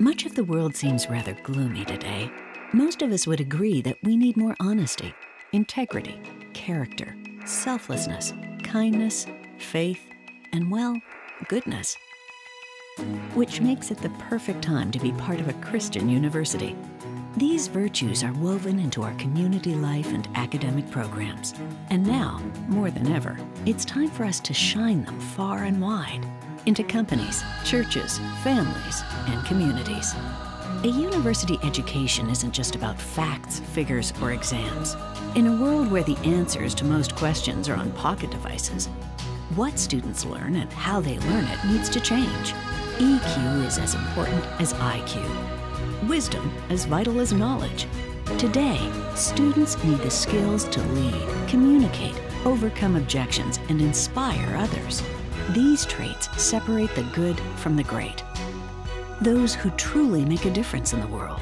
Much of the world seems rather gloomy today. Most of us would agree that we need more honesty, integrity, character, selflessness, kindness, faith, and well, goodness. Which makes it the perfect time to be part of a Christian university. These virtues are woven into our community life and academic programs. And now, more than ever, it's time for us to shine them far and wide into companies, churches, families, and communities. A university education isn't just about facts, figures, or exams. In a world where the answers to most questions are on pocket devices, what students learn and how they learn it needs to change. EQ is as important as IQ. Wisdom as vital as knowledge. Today, students need the skills to lead, communicate, overcome objections, and inspire others. These traits separate the good from the great. Those who truly make a difference in the world.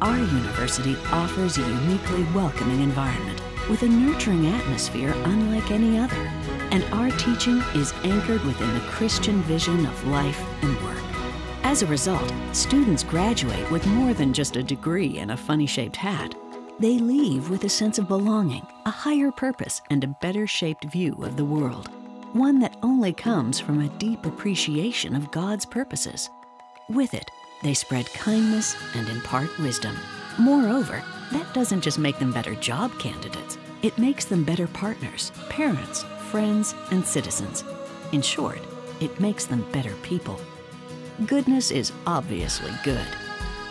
Our university offers a uniquely welcoming environment with a nurturing atmosphere unlike any other. And our teaching is anchored within the Christian vision of life and work. As a result, students graduate with more than just a degree and a funny shaped hat. They leave with a sense of belonging, a higher purpose, and a better shaped view of the world one that only comes from a deep appreciation of God's purposes. With it, they spread kindness and impart wisdom. Moreover, that doesn't just make them better job candidates, it makes them better partners, parents, friends, and citizens. In short, it makes them better people. Goodness is obviously good,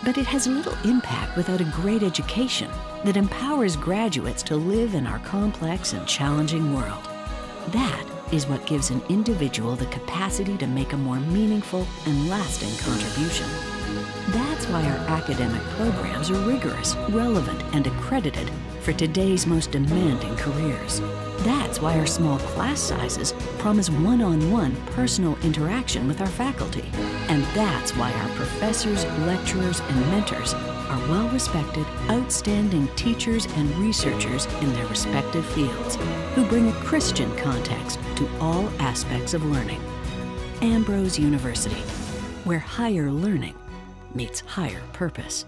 but it has little impact without a great education that empowers graduates to live in our complex and challenging world. That is what gives an individual the capacity to make a more meaningful and lasting contribution. That's why our academic programs are rigorous, relevant, and accredited for today's most demanding careers. That's why our small class sizes promise one on one personal interaction with our faculty. And that's why our professors, lecturers, and mentors are well respected, outstanding teachers and researchers in their respective fields who bring a Christian context to all aspects of learning. Ambrose University, where higher learning meets higher purpose.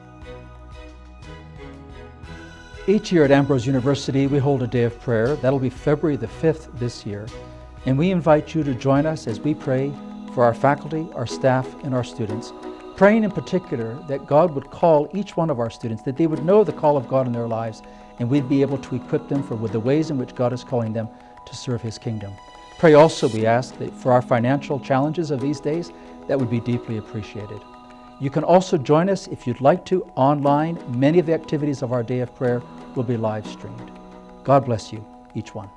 Each year at Ambrose University, we hold a day of prayer. That'll be February the 5th this year. And we invite you to join us as we pray for our faculty, our staff, and our students. Praying in particular that God would call each one of our students, that they would know the call of God in their lives, and we'd be able to equip them for the ways in which God is calling them to serve His kingdom. Pray also, we ask, that for our financial challenges of these days, that would be deeply appreciated. You can also join us if you'd like to online. Many of the activities of our day of prayer will be live streamed. God bless you, each one.